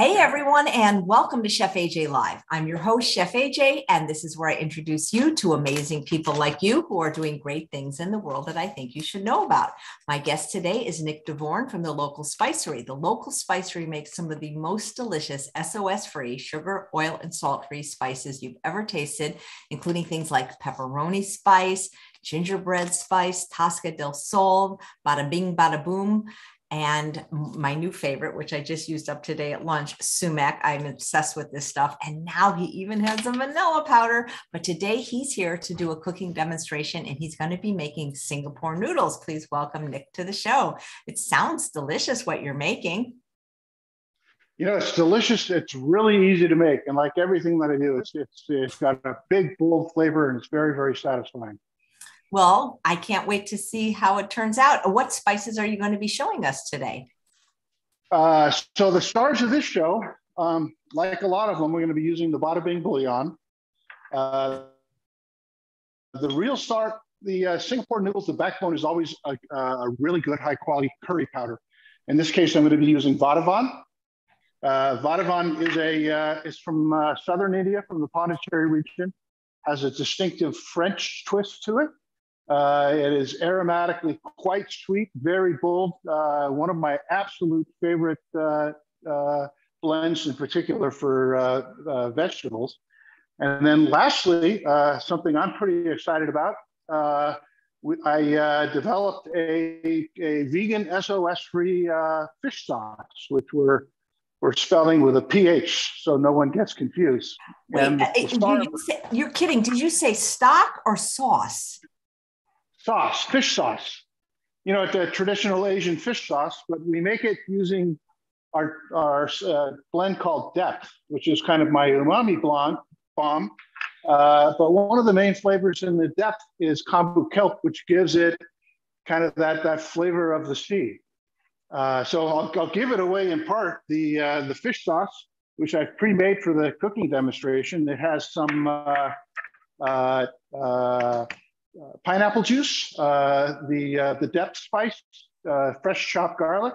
Hey everyone, and welcome to Chef AJ Live. I'm your host, Chef AJ, and this is where I introduce you to amazing people like you who are doing great things in the world that I think you should know about. My guest today is Nick Davoren from the Local Spicery. The Local Spicery makes some of the most delicious SOS free, sugar, oil, and salt free spices you've ever tasted, including things like pepperoni spice, gingerbread spice, Tasca del Sol, bada bing, bada boom and my new favorite, which I just used up today at lunch, sumac. I'm obsessed with this stuff. And now he even has a vanilla powder. But today he's here to do a cooking demonstration and he's going to be making Singapore noodles. Please welcome Nick to the show. It sounds delicious what you're making. You know, it's delicious. It's really easy to make. And like everything that I do, it's, it's, it's got a big, bold flavor and it's very, very satisfying. Well, I can't wait to see how it turns out. What spices are you going to be showing us today? Uh, so the stars of this show, um, like a lot of them, we're going to be using the Bada Bing bouillon. Uh, the real star, the uh, Singapore noodles, the backbone is always a, a, really good high quality curry powder. In this case, I'm going to be using Vadouvan. Uh, Vadouvan is a uh, is from uh, southern India, from the Pondicherry region, has a distinctive French twist to it. Uh, it is aromatically quite sweet, very bold. Uh, one of my absolute favorite uh, uh blends, in particular for uh, vegetables. And then lastly, something I'm pretty excited about. I developed a, a vegan SOS-free fish sauce, which we're we're spelling with a ph, so no one gets confused. Wait, you say, you're kidding? Did you say stock or sauce? Sauce, fish sauce. You know, the traditional Asian fish sauce, but we make it using our, our uh, blend called Depth, which is kind of my umami blonde bomb. Uh, but one of the main flavors in the Depth is kombu kelp, which gives it kind of that, that flavor of the sea. Uh, so I'll, I'll, give it away in part. The, uh, the fish sauce, which I've pre-made for the cooking demonstration, it has some uh uh, Uh, pineapple juice, uh, the uh, the depth spice, uh, fresh chopped garlic,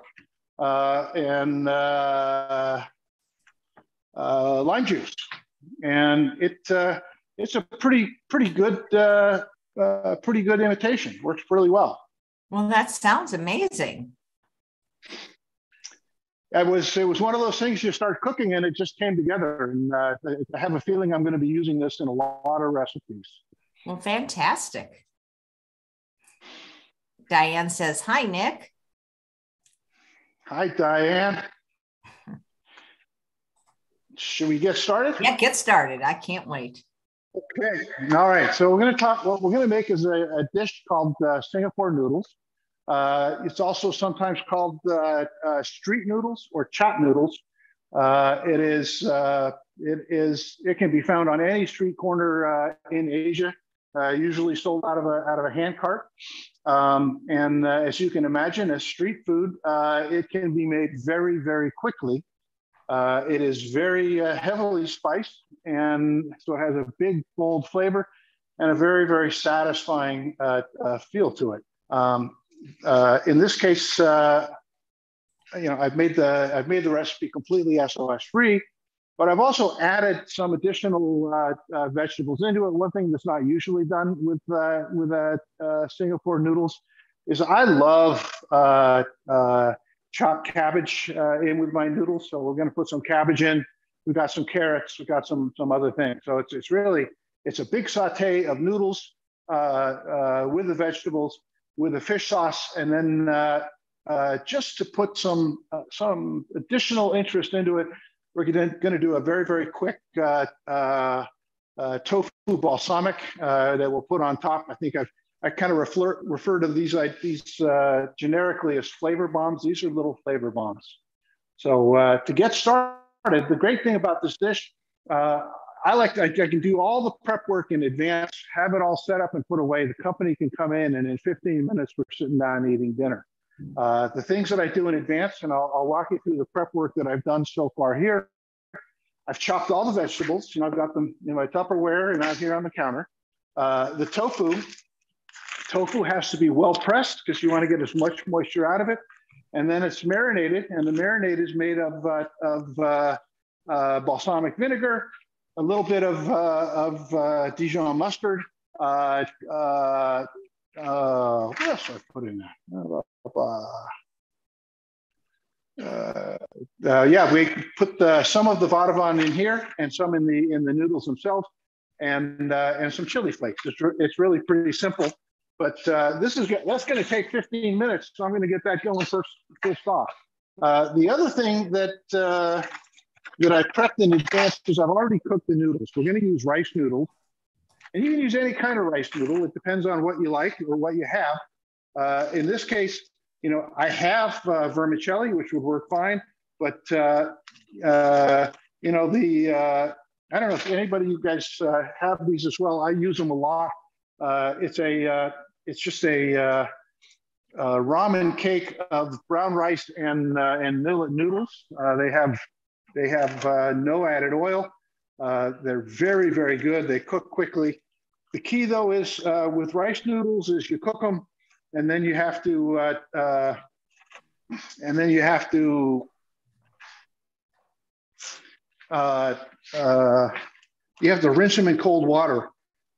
uh, and lime juice, and it it's a pretty pretty good pretty good imitation. Works really well. Well, that sounds amazing. It was it was one of those things you start cooking and it just came together. And uh, I have a feeling I'm going to be using this in a lot of recipes. Well, fantastic. Diane says, Hi, Nick. Hi, Diane. Should we get started? Yeah, get started. I can't wait. Okay. All right. So we're going to talk. What we're going to make is a, a dish called uh, Singapore noodles. Uh, it's also sometimes called uh, uh street noodles or chop noodles. Uh, it is. Uh, it is. It can be found on any street corner in Asia uh, usually sold out of a out of a hand cart. Um, and uh, as you can imagine, as street food, uh, it can be made very very quickly. Uh, it is very uh, heavily spiced, and so it has a big bold flavor and a very very satisfying uh, feel to it. Um, in this case, you know, I've made the I've made the recipe completely SOS free. But I've also added some additional uh, uh, vegetables into it. One thing that's not usually done with uh, with uh, uh, Singapore noodles is I love uh, chopped cabbage in with my noodles. So we're going to put some cabbage in. We've got some carrots. We've got some some other things. So it's it's really it's a big saute of noodles with the vegetables, with the fish sauce, and then just to put some some additional interest into it we're going to do a very, very quick uh, uh, uh, tofu balsamic uh, that we'll put on top. I think I've, I kind of refer, refer to these, like, these uh, generically as flavor bombs. These are little flavor bombs. So to get started, the great thing about this dish, I like to, I can do all the prep work in advance, have it all set up and put away. The company can come in and in 15 minutes, we're sitting down eating dinner. Uh, the things that I do in advance, and I'll, I'll, walk you through the prep work that I've done so far here. I've chopped all the vegetables. Know, I've got them in my Tupperware and out here on the counter. Uh, the tofu, tofu has to be well pressed because you want to get as much moisture out of it. and then it's marinated, and the marinade is made of, uh, of uh, uh, balsamic vinegar, a little bit of, uh, of Dijon mustard. Uh, what else I put in there? Uh, yeah, we put the, some of the Vadouvan in here and some in the in the noodles themselves, and uh, and some chili flakes. It's, it's really pretty simple. But uh, this is that's going to take 15 minutes, so I'm going to get that going first, first off. Uh, the other thing that uh, that I prepped in advance is I've already cooked the noodles. We're going to use rice noodles, and you can use any kind of rice noodle. It depends on what you like or what you have. Uh, in this case, you know I have uh, vermicelli, which would work fine, but uh, you know the I don't know if anybody you guys have these as well. I use them a lot. it's a it's just a, uh, ramen cake of brown rice and uh, and millet noodles. Uh, they have they have uh, no added oil. Uh, they're very very good. They cook quickly. The key though is uh, with rice noodles is you cook them, and then you have to and then you have to you have to rinse them in cold water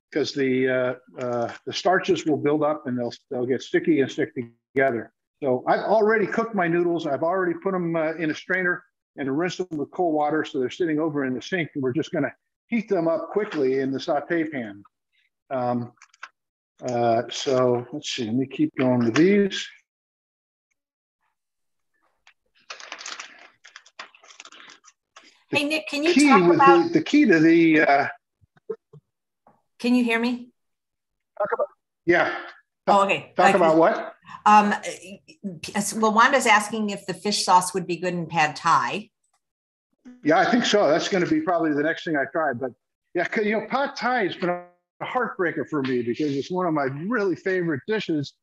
because the uh, uh, the starches will build up and they'll they'll get sticky and stick together. So I've already cooked my noodles. I've already put them uh, in a strainer and rinsed them with cold water, so they're sitting over in the sink. And we're just going to heat them up quickly in the saute pan. Um, uh, so let's see. Let me keep going with these. Hey Nick, can you talk about the, the key to the uh, can you hear me? Talk about, yeah. Oh, okay. Talk about what? Um, well, Wanda's asking if the fish sauce would be good in pad thai. Yeah, I think so. That's going to be probably the next thing I try. But yeah, you know, pad thai has been a heartbreaker for me because it's one of my really favorite dishes.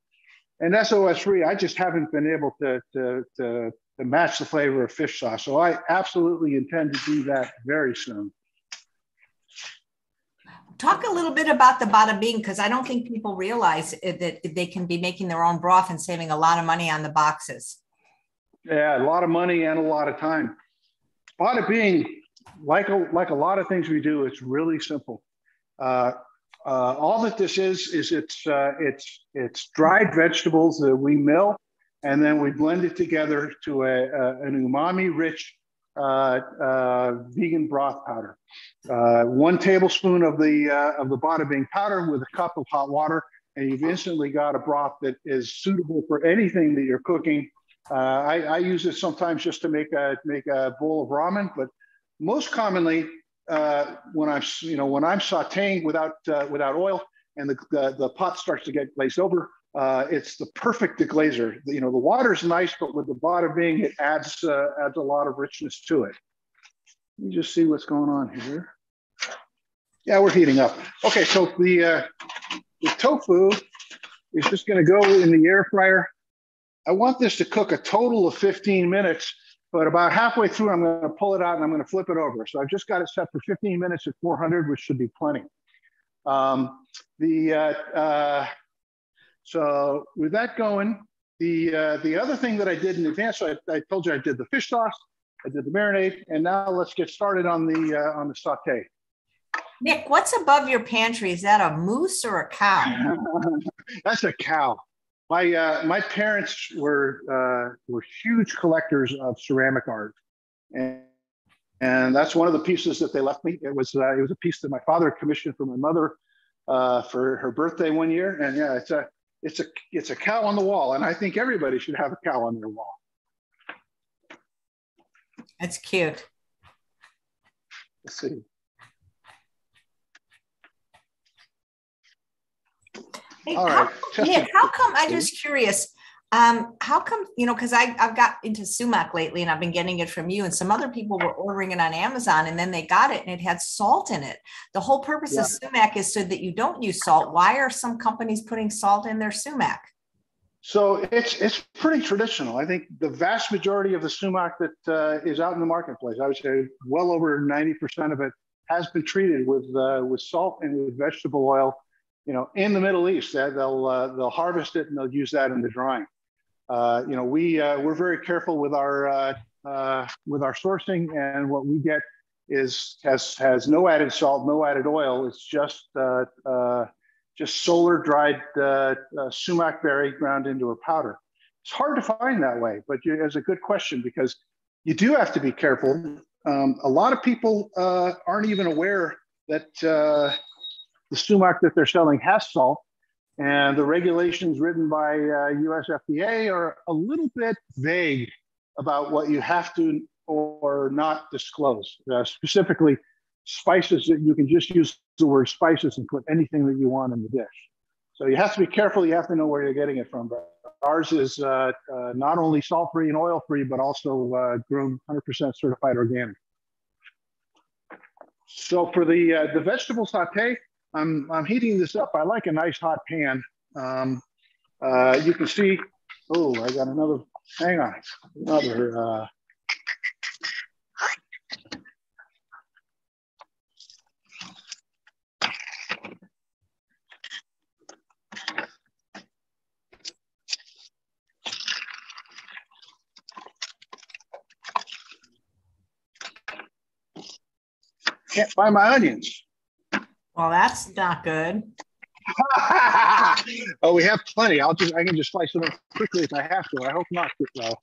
And SOS free, I just haven't been able to, to, to, to match the flavor of fish sauce. So I absolutely intend to do that very soon. Talk a little bit about the bada bing because I don't think people realize that they can be making their own broth and saving a lot of money on the boxes. Yeah, a lot of money and a lot of time. Bada bing, like a, like a lot of things we do, it's really simple. Uh, uh, all that this is is it's uh, it's it's dried vegetables that we mill, and then we blend it together to a, a an umami rich uh, uh, vegan broth powder. Uh, one tablespoon of the of the bada bing powder with a cup of hot water, and you've instantly got a broth that is suitable for anything that you're cooking. I, I, use it sometimes just to make a make a bowl of ramen, but most commonly uh, when I'm you know when I'm sautéing without uh, without oil and the, the, the pot starts to get glazed over, uh, it's the perfect deglazer. You know, the water's nice, but with the bada bing, it adds uh, adds a lot of richness to it. Let me just see what's going on here. Yeah, we're heating up. Okay, so the uh, the tofu is just going to go in the air fryer. I want this to cook a total of 15 minutes, but about halfway through, I'm going to pull it out and I'm going to flip it over. So I've just got it set for 15 minutes at 400, which should be plenty. Um, the uh, uh, so with that going, the uh, the other thing that I did in advance, so I, I, told you I did the fish sauce, I did the marinade, and now let's get started on the uh, on the saute. Nick, what's above your pantry? Is that a moose or a cow? That's a cow. My uh, my parents were uh, were huge collectors of ceramic art, and and that's one of the pieces that they left me. It was uh, it was a piece that my father commissioned for my mother uh, for her birthday one year, and yeah, it's a it's a it's a cow on the wall, and I think everybody should have a cow on their wall. That's cute. Let's see. Hey, All how, right. Nick, how come? I'm just curious. Um, how come, you know, because I've got into sumac lately and I've been getting it from you, and some other people were ordering it on Amazon and then they got it and it had salt in it. The whole purpose yeah. of sumac is so that you don't use salt. Why are some companies putting salt in their sumac? So it's it's pretty traditional. I think the vast majority of the sumac that uh, is out in the marketplace, I would say well over 90% of it has been treated with uh, with salt and with vegetable oil. You know, in the Middle East, they'll uh, they'll harvest it and they'll use that in the drying. uh, you know, we uh, we're very careful with our uh, uh, with our sourcing, and what we get is has has no added salt, no added oil. It's just uh, just solar dried sumac berry ground into a powder. It's hard to find that way, but it's a good question because you do have to be careful. Um, a lot of people aren't even aware that the sumac that they're selling has salt and the regulations written by uh, US FDA are a little bit vague about what you have to or not disclose. Uh, specifically, spices that you can just use the word spices and put anything that you want in the dish. So you have to be careful. You have to know where you're getting it from. But ours is uh, uh, not only salt free and oil free, but also uh, grown 100% certified organic. So for the uh, the vegetable saute, I'm, I'm heating this up. I like a nice hot pan. Um, uh, you can see, oh, I got another, hang on, another, uh, can't find my onions. Well, that's not good. oh, we have plenty. I'll just I can just slice them up quickly if I have to. I hope not though.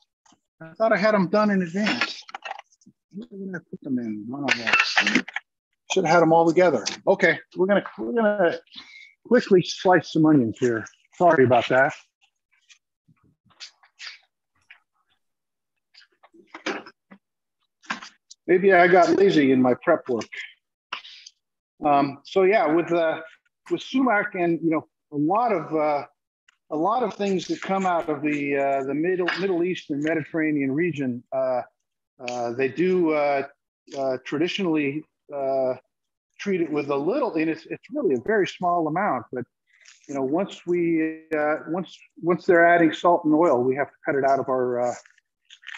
I thought I had them done in advance. Where did I put them in? Should have had them all together. Okay, we're gonna we're gonna quickly slice some onions here. Sorry about that. Maybe I got lazy in my prep work. Um, so yeah, with uh, with sumac and you know a lot of uh, a lot of things that come out of the uh, the Middle Middle East and Mediterranean region, uh, uh, they do uh, traditionally treat it with a little, and it's it's really a very small amount. But you know, once we once once they're adding salt and oil, we have to cut it out of our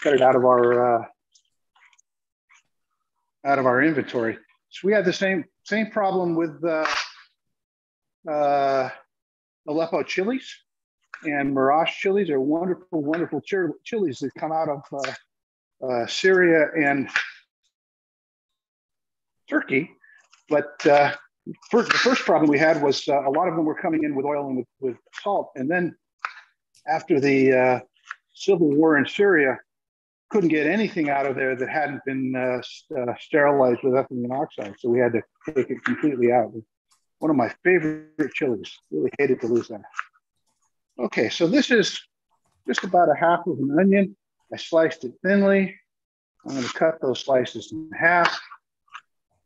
cut it out of our out of our inventory. So we had the same same problem with uh, uh, Aleppo chilies and Marash chilies are wonderful, wonderful chilies that come out of uh, uh, Syria and Turkey. But uh, first, the first problem we had was uh, a lot of them were coming in with oil and with, with salt. And then after the civil war in Syria, couldn't get anything out of there that hadn't been uh, uh, sterilized with ethylene oxide. So we had to take it completely out. One of my favorite chilies. Really hated to lose that. Okay, so this is just about a half of an onion. I sliced it thinly. I'm going to cut those slices in half.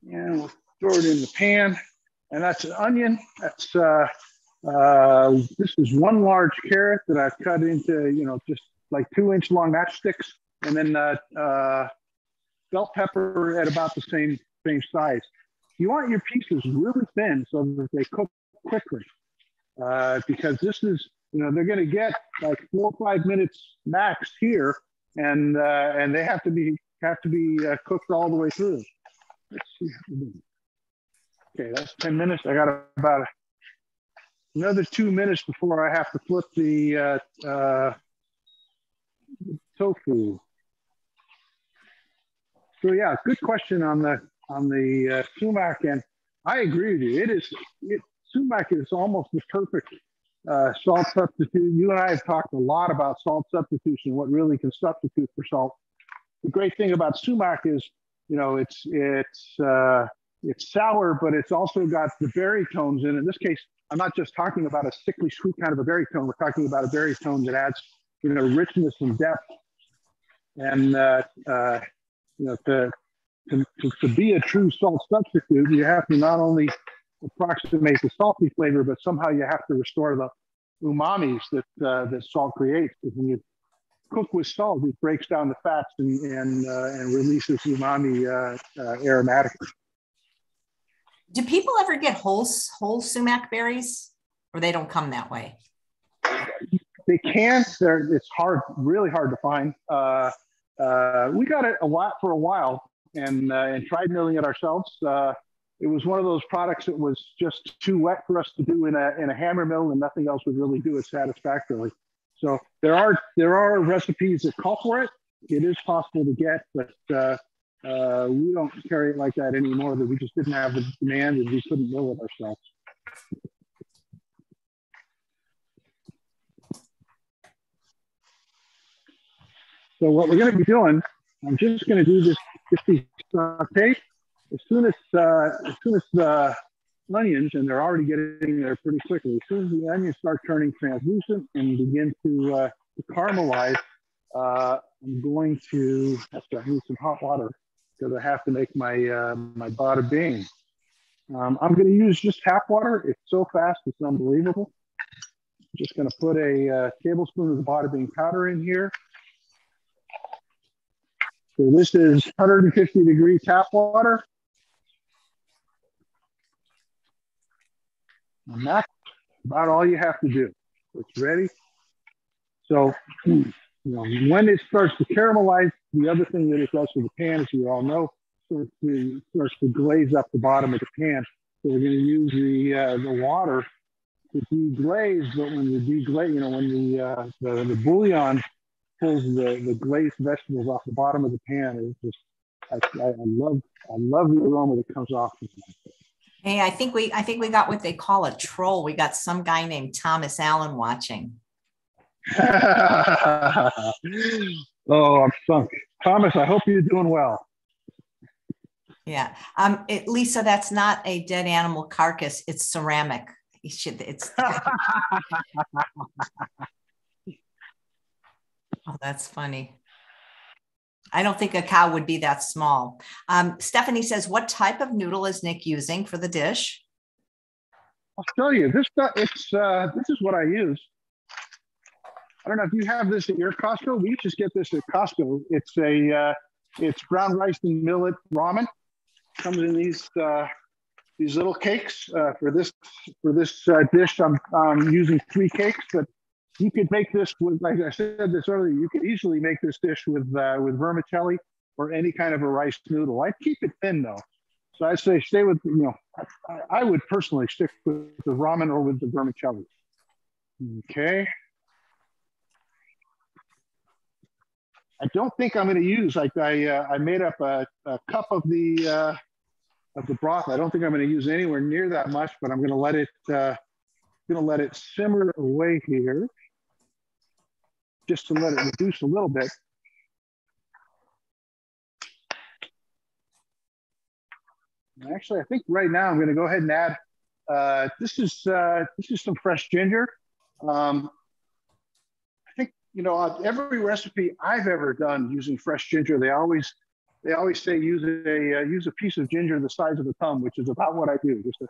And we'll throw it in the pan. And that's an onion. That's uh, uh, this is one large carrot that I've cut into, you know, just like two inch long matchsticks and then uh, uh, bell pepper at about the same same size. You want your pieces really thin so that they cook quickly, uh, because this is you know they're going to get like four or five minutes max here, and uh, and they have to be have to be uh, cooked all the way through. Let's see. Okay, that's ten minutes. I got about another two minutes before I have to flip the uh, tofu. So yeah, good question on the on the uh, sumac, and I agree with you. It is it, sumac is almost the perfect uh, salt substitute. You and I have talked a lot about salt substitution, what really can substitute for salt. The great thing about sumac is, you know, it's it's uh, it's sour, but it's also got the berry tones in. In this case, I'm not just talking about a sickly sweet kind of a berry tone. We're talking about a berry tone that adds, you know, richness and depth. And uh, uh, you know, to, to, to, be a true salt substitute, you have to not only approximate the salty flavor, but somehow you have to restore the umamis that uh, that salt creates. Because when you cook with salt, it breaks down the fats and and, uh, and releases umami uh, uh aromatically. Do people ever get whole whole sumac berries, or they don't come that way? They can. They're, it's hard, really hard to find. Uh, we got it a lot for a while and, uh, and tried milling it ourselves. Uh, it was one of those products that was just too wet for us to do in a, in a hammer mill and nothing else would really do it satisfactorily. So there are there are recipes that call for it. It is possible to get, but uh, uh, we don't carry it like that anymore. That we just didn't have the demand and we couldn't mill it ourselves. So what we're going to be doing, I'm just going to do this just these uh. As soon as uh, as soon as the onions, and they're already getting there pretty quickly. As soon as the onions start turning translucent and begin to, uh, to caramelize, uh, I'm going to have to use some hot water because I have to make my uh, my bada bing. Um, I'm going to use just tap water. It's so fast, it's unbelievable. I'm just going to put a uh, tablespoon of the bada bing powder in here. So this is 150 degree tap water. And that's about all you have to do. It's ready. So, you know, when it starts to caramelize, the other thing that it does for the pan, as you all know, starts to, starts to glaze up the bottom of the pan. So we're going to use the uh, the water to deglaze, but when the deglaze, you know, when the, uh, the the bouillon pulls the, the glazed vegetables off the bottom of the pan, it's just I, I, love I love the aroma that comes off. Hey, I think we I think we got what they call a troll. We got some guy named Thomas Allen watching. oh, I'm sunk. Thomas, I hope you're doing well. Yeah. Um, it, Lisa, that's not a dead animal carcass. It's ceramic. It's. oh, that's funny. I don't think a cow would be that small. Um, Stephanie says, what type of noodle is Nick using for the dish? I'll show you. This it's uh, this is what I use. I don't know if you have this at your Costco. We just get this at Costco. It's a uh, it's brown rice and millet ramen. Comes in these uh, these little cakes. Uh, for this for this uh, dish, I'm, I'm using three cakes, but you could make this with, like I said this earlier, you could easily make this dish with uh, with vermicelli or any kind of a rice noodle. I'd keep it thin though. So I'd say stay with, you know, I, I would personally stick with the ramen or with the vermicelli. Okay. I don't think I'm going to use like I uh, I made up a, a cup of the uh, of the broth. I don't think I'm going to use anywhere near that much, but I'm going to let it uh, going to let it simmer away here just to let it reduce a little bit. Actually, I think right now I'm going to go ahead and add. Uh, this is uh, this is some fresh ginger. Um, I think you know every recipe I've ever done using fresh ginger, they always they always say use a uh, use a piece of ginger the size of a thumb, which is about what I do. Just a,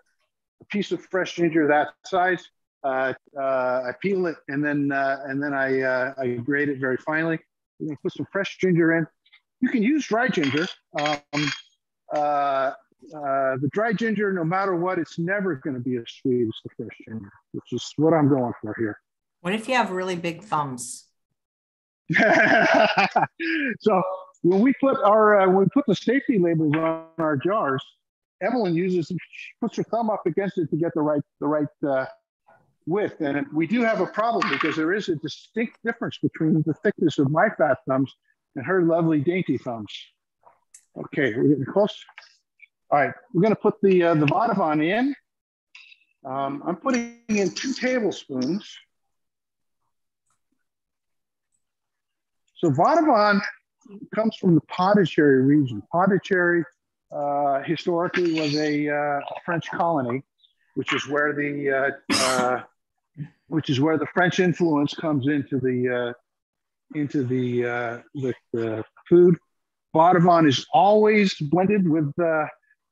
a piece of fresh ginger that size. Uh, uh, I peel it and then uh, and then I uh, I grate it very finely. I'm gonna put some fresh ginger in. You can use dry ginger. Um, uh, the dry ginger, no matter what, it's never going to be as sweet as the fresh ginger, which is what I'm going for here. What if you have really big thumbs? so when we put our when we put the safety labels on our jars, Evelyn uses she puts her thumb up against it to get the right the right uh, width. And we do have a problem because there is a distinct difference between the thickness of my fat thumbs and her lovely dainty thumbs. Okay, we're getting close. All right, we're gonna put the, uh, the Vadouvan in. Um, I'm putting in two tablespoons. So Vadouvan comes from the Pondicherry region. Pondicherry uh, historically was a uh, French colony, which is where the uh, uh which is where the French influence comes into the uh, into the, uh, the, the food. Vadouvan is always blended with uh,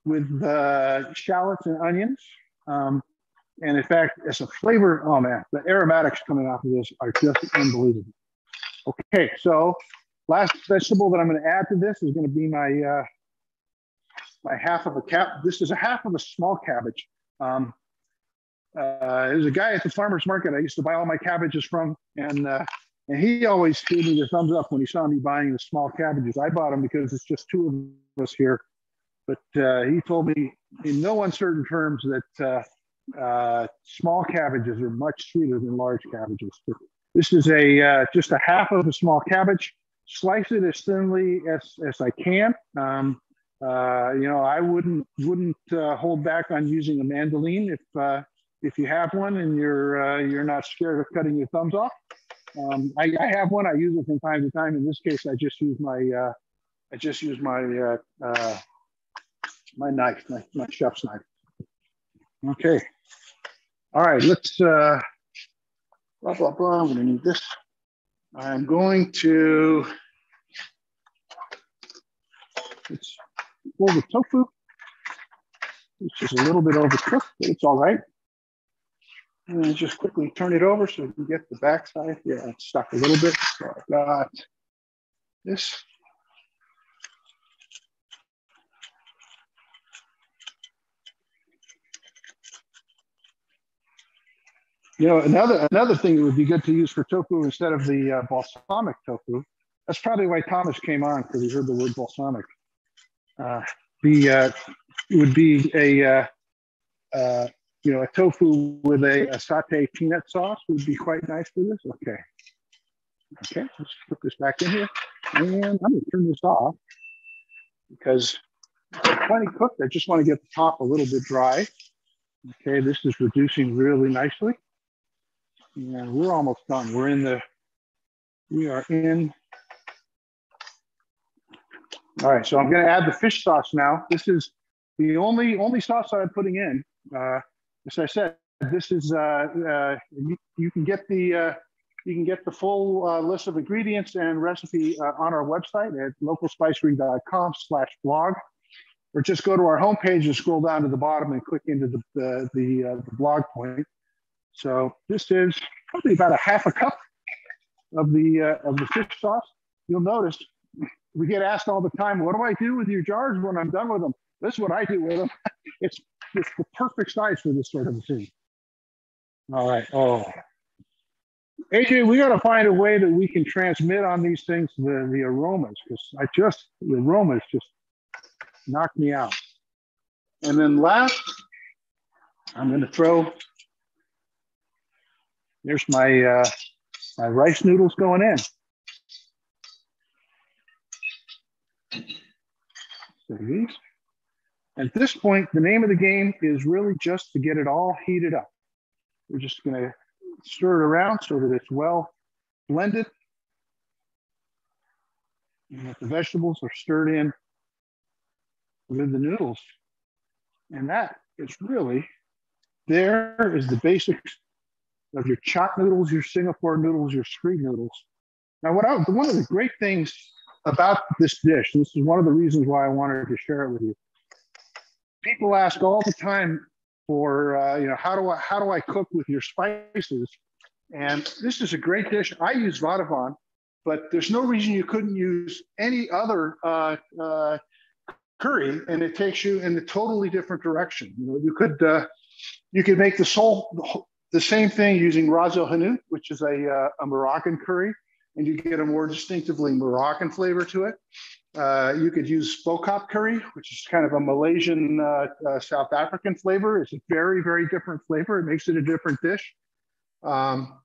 with uh, shallots and onions. Um, and in fact, as a flavor, oh man, the aromatics coming off of this are just unbelievable. Okay, so last vegetable that I'm going to add to this is going to be my uh, my half of a cap. This is a half of a small cabbage. Um, uh, there's a guy at the farmer's market I used to buy all my cabbages from, and uh, and he always gave me the thumbs up when he saw me buying the small cabbages. I bought them because it's just two of us here, but uh, he told me in no uncertain terms that uh, uh, small cabbages are much sweeter than large cabbages. But This is a uh, just a half of a small cabbage. Slice it as thinly as, as I can. Um, uh, you know, I wouldn't wouldn't hold back on using a mandolin if if you have one and you're uh, you're not scared of cutting your thumbs off. Um, I, I, have one. I use it from time to time. In this case, I just use my uh, I just use my uh, uh, my knife, my, my chef's knife. Okay. All right. Let's uh, blah blah blah. I'm going to need this. I'm going to let's pull the tofu. It's just a little bit overcooked, but it's all right. And then just quickly turn it over so you can get the backside. Yeah, it's stuck a little bit. So I've got this. You know, another another thing that would be good to use for tofu instead of the uh, balsamic tofu. That's probably why Thomas came on because he heard the word balsamic. Uh, the uh, would be a uh, uh, you know, a tofu with a, a satay peanut sauce would be quite nice for this. Okay. Okay, let's put this back in here. And I'm gonna turn this off because it's plenty cooked. I just want to get the top a little bit dry. Okay, this is reducing really nicely. And we're almost done. We're in the, we are in. All right, so I'm gonna add the fish sauce now. This is the only only sauce I'm putting in. Uh, as I said, this is uh, uh, you, you, can get the uh, you can get the full uh, list of ingredients and recipe uh, on our website at localspicery.com/blog, or just go to our homepage and scroll down to the bottom and click into the the, the, uh, the blog point. So this is probably about a half a cup of the of the fish sauce. You'll notice we get asked all the time, "What do I do with your jars when I'm done with them?" This is what I do with them. It's it's the perfect size for this sort of thing. All right. Oh, AJ, we got to find a way that we can transmit on these things the, the aromas because I just, the aromas just knocked me out. And then last, I'm going to throw, there's my, uh, my rice noodles going in. So these. At this point, the name of the game is really just to get it all heated up. We're just going to stir it around so that it's well blended. And that the vegetables are stirred in with the noodles. And that is really, there is the basics of your chop noodles, your Singapore noodles, your street noodles. Now, what I, one of the great things about this dish, this is one of the reasons why I wanted to share it with you, people ask all the time for uh, you know how do I how do I cook with your spices? And this is a great dish. I use vadouvan but there's no reason you couldn't use any other uh, uh, curry, and it takes you in a totally different direction. You know, you could uh, you could make the soul the same thing using El Hanout, which is a, uh, a Moroccan curry, and you get a more distinctively Moroccan flavor to it. Uh, you could use Bo Kaap curry, which is kind of a Malaysian, uh, uh, South African flavor. It's a very, very different flavor. It makes it a different dish. Um,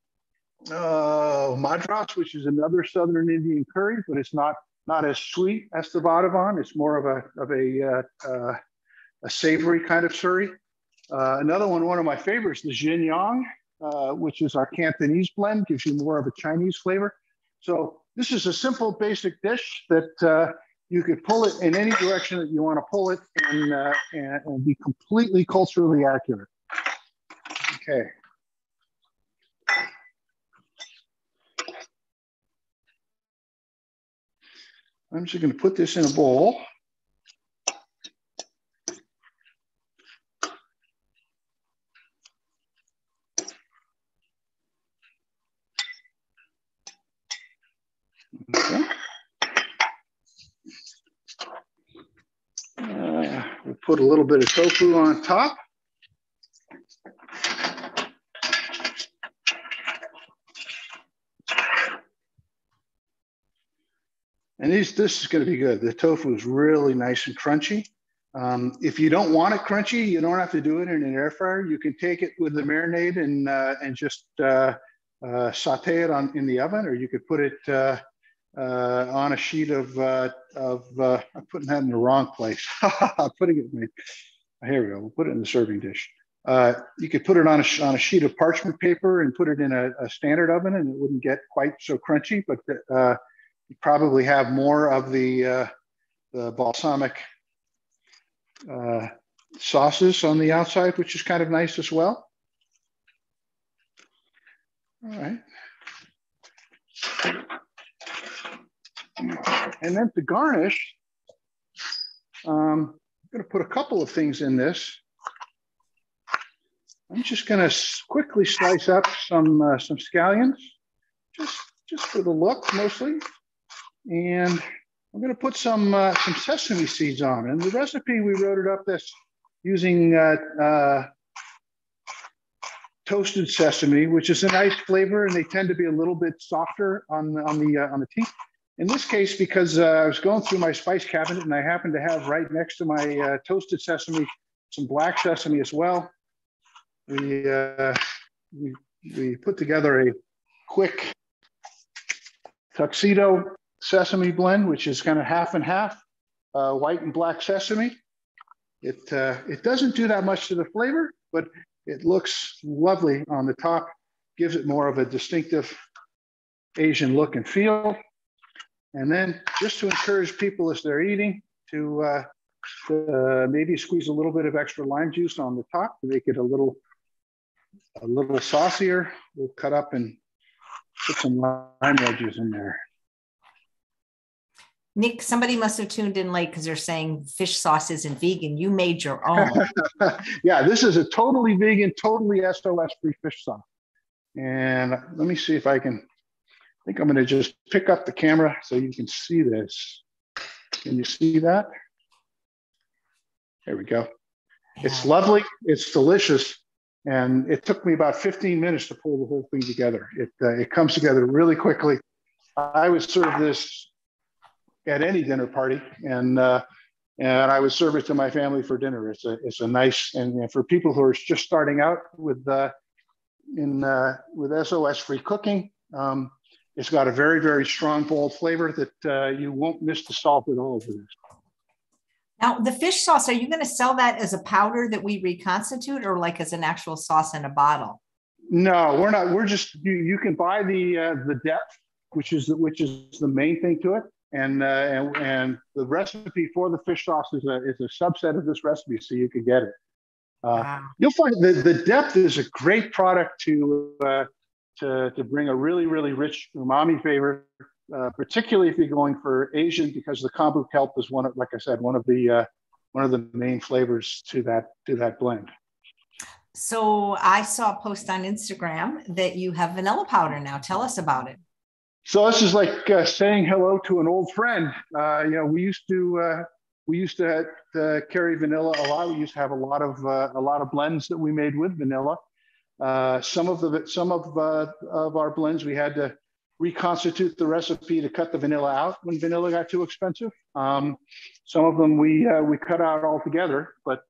uh, madras, which is another Southern Indian curry, but it's not not as sweet as the Vadouvan. It's more of a of a uh, uh, a savory kind of curry. another one, one of my favorites, the Jin Yong, which is our Cantonese blend, gives you more of a Chinese flavor. So this is a simple, basic dish that uh, you could pull it in any direction that you want to pull it and, uh, and, and be completely culturally accurate. Okay. I'm just going to put this in a bowl. Okay. Uh, we'll put a little bit of tofu on top. And these, this is going to be good. The tofu is really nice and crunchy. Um, if you don't want it crunchy, you don't have to do it in an air fryer. You can take it with the marinade and uh, and just uh, uh, saute it on in the oven, or you could put it uh, uh, on a sheet of of. I'm putting that in the wrong place. I'm putting it. In here we go. We'll put it in the serving dish. you could put it on a on a sheet of parchment paper and put it in a, a standard oven, and it wouldn't get quite so crunchy. But you probably have more of the the balsamic uh, sauces on the outside, which is kind of nice as well. All right. And then to garnish, um, I'm going to put a couple of things in this. I'm just going to quickly slice up some uh, some scallions, just just for the look mostly, and I'm going to put some uh, some sesame seeds on. And the recipe we wrote it up this using uh, uh, toasted sesame, which is a nice flavor, and they tend to be a little bit softer on on the uh, on the teeth. In this case, because uh, I was going through my spice cabinet and I happened to have right next to my uh, toasted sesame some black sesame as well, we, we we put together a quick tuxedo sesame blend, which is kind of half and half, uh, white and black sesame. It, uh, it doesn't do that much to the flavor, but it looks lovely on the top, gives it more of a distinctive Asian look and feel. And then just to encourage people as they're eating to uh, uh, maybe squeeze a little bit of extra lime juice on the top to make it a little a little saucier. We'll cut up and put some lime wedges in there. Nick, somebody must have tuned in late because they're saying fish sauce isn't vegan. You made your own. yeah, this is a totally vegan, totally SOS free fish sauce. And let me see if I can. I think I'm going to just pick up the camera so you can see this. Can you see that? There we go. Yeah. It's lovely. It's delicious. And it took me about 15 minutes to pull the whole thing together. It, uh, it comes together really quickly. I would serve this at any dinner party, and uh, and I would serve it to my family for dinner. It's a it's a nice and, for people who are just starting out with uh, in uh, with SOS free cooking. Um, it's got a very very strong bold flavor that uh, you won't miss the salt at all over this. Now, the fish sauce, are you going to sell that as a powder that we reconstitute or like as an actual sauce in a bottle? No, we're not. We're just you, you can buy the uh, the depth, which is the, which is the main thing to it and, uh, and and the recipe for the fish sauce is a is a subset of this recipe, so you can get it. Uh, wow. You'll find the the depth is a great product to uh, to to bring a really really rich umami flavor, uh, particularly if you're going for Asian, because the kombu kelp is one of, like I said, one of the uh, one of the main flavors to that to that blend. So I saw a post on Instagram that you have vanilla powder now. Tell us about it. So this is like uh, saying hello to an old friend. Uh, you know, we used to uh, we used to uh, carry vanilla a lot. We used to have a lot of uh, a lot of blends that we made with vanilla. Uh, some of the some of of our blends we had to reconstitute the recipe to cut the vanilla out when vanilla got too expensive. Um, some of them we we cut out altogether, but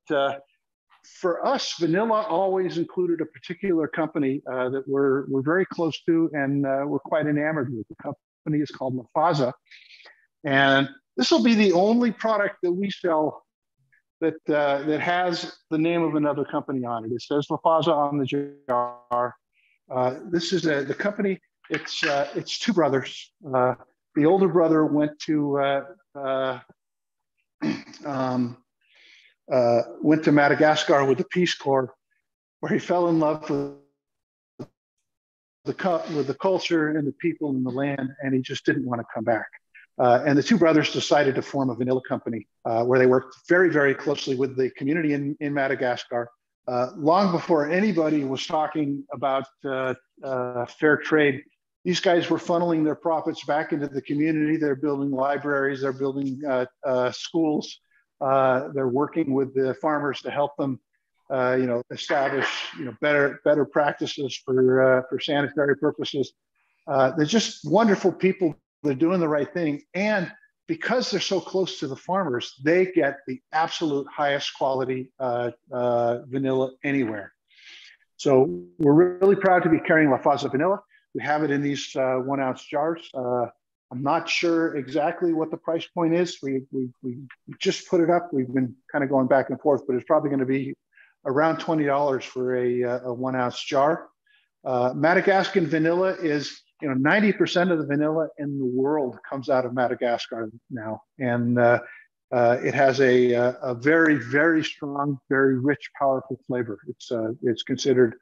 for us, vanilla always included a particular company uh, that we're, we're very close to and uh, we're quite enamored with. The company is called Lafaza, And this will be the only product that we sell that, uh, that has the name of another company on it. It says Lafaza on the jar. Uh, this is a, the company, it's, uh, it's two brothers. Uh, the older brother went to um, uh, went to Madagascar with the Peace Corps, where he fell in love with the, with the culture and the people and the land, and he just didn't want to come back. Uh, and the two brothers decided to form a vanilla company uh, where they worked very, very closely with the community in, in Madagascar. Uh, long before anybody was talking about uh, uh, fair trade, these guys were funneling their profits back into the community. They're building libraries, they're building uh, schools, they're working with the farmers to help them, you know, establish you know better better practices for for sanitary purposes. They're just wonderful people. They're doing the right thing, and because they're so close to the farmers, they get the absolute highest quality uh, vanilla anywhere. So we're really proud to be carrying Lafaza vanilla. we have it in these uh, one ounce jars. Uh, I'm not sure exactly what the price point is. We, we, we just put it up. We've been kind of going back and forth, but it's probably going to be around $20 for a, uh, a one ounce jar. Uh, Madagascan vanilla is, you know, 90% of the vanilla in the world comes out of Madagascar now. And uh, uh, it has a, a, very, very strong, very rich, powerful flavor. It's, uh, it's considered,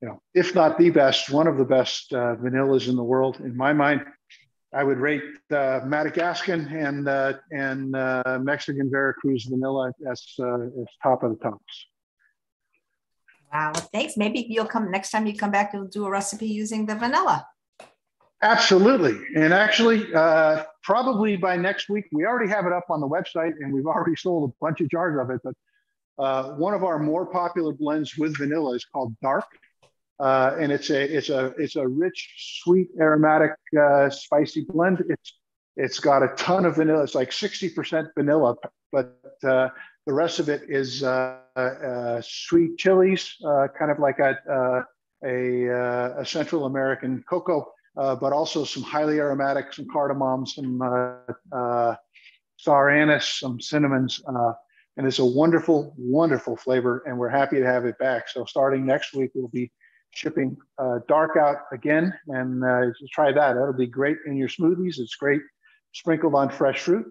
you know, if not the best, one of the best uh, vanillas in the world. In my mind, I would rate uh, Madagascan and, uh, and uh, Mexican Veracruz vanilla as, uh, as top of the tops. Wow, thanks. Maybe you'll come next time you come back, you'll do a recipe using the vanilla. Absolutely. And actually, uh, probably by next week, we already have it up on the website and we've already sold a bunch of jars of it. But uh, one of our more popular blends with vanilla is called Dark. Uh, and it's a it's a it's a rich, sweet, aromatic, uh, spicy blend. It's it's got a ton of vanilla. It's like 60% vanilla, but uh, the rest of it is uh, sweet chilies, kind of like a, a, a, Central American cocoa, but also some highly aromatic, some cardamom, some star anise, some cinnamons. and it's a wonderful, wonderful flavor, and we're happy to have it back. So starting next week, we'll be shipping uh, dark out again and uh, try that. That'll be great in your smoothies. It's great sprinkled on fresh fruit.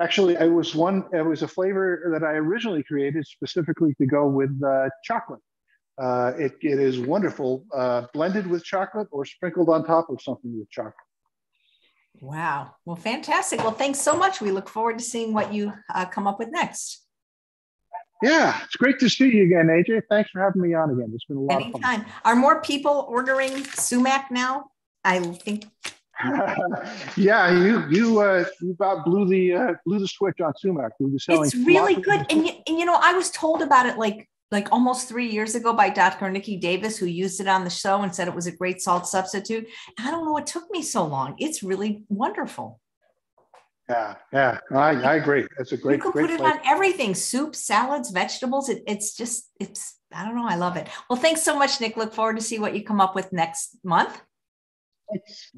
Actually, it was one. It was a flavor that I originally created specifically to go with uh, chocolate. Uh, it, it is wonderful, uh, blended with chocolate or sprinkled on top of something with chocolate. Wow. Well, fantastic. Well, thanks so much. We look forward to seeing what you uh, come up with next. Yeah, it's great to see you again, AJ. Thanks for having me on again. It's been a lot Anytime. of fun. Are more people ordering sumac now? I think yeah, you you uh, you about blew the uh, blew the switch on sumac. We were selling. It's really good, and you, and you know I was told about it like like almost three years ago by Dr. Nikki Davis, who used it on the show and said it was a great salt substitute. I don't know what took me so long. It's really wonderful. Yeah, yeah, I, I agree. It's a great. You can great put it on everything: soup, salads, vegetables. It, it's just, it's. I don't know. I love it. Well, thanks so much, Nick. Look forward to see what you come up with next month.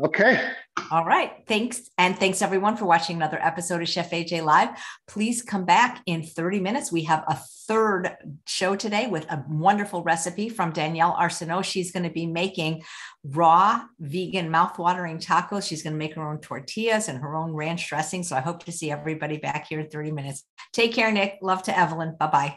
Okay. All right. Thanks. And thanks everyone for watching another episode of Chef AJ Live. Please come back in 30 minutes. We have a third show today with a wonderful recipe from Danielle Arsenault. She's going to be making raw vegan mouthwatering tacos. She's going to make her own tortillas and her own ranch dressing. So I hope to see everybody back here in 30 minutes. Take care, Nick. Love to Evelyn. Bye bye.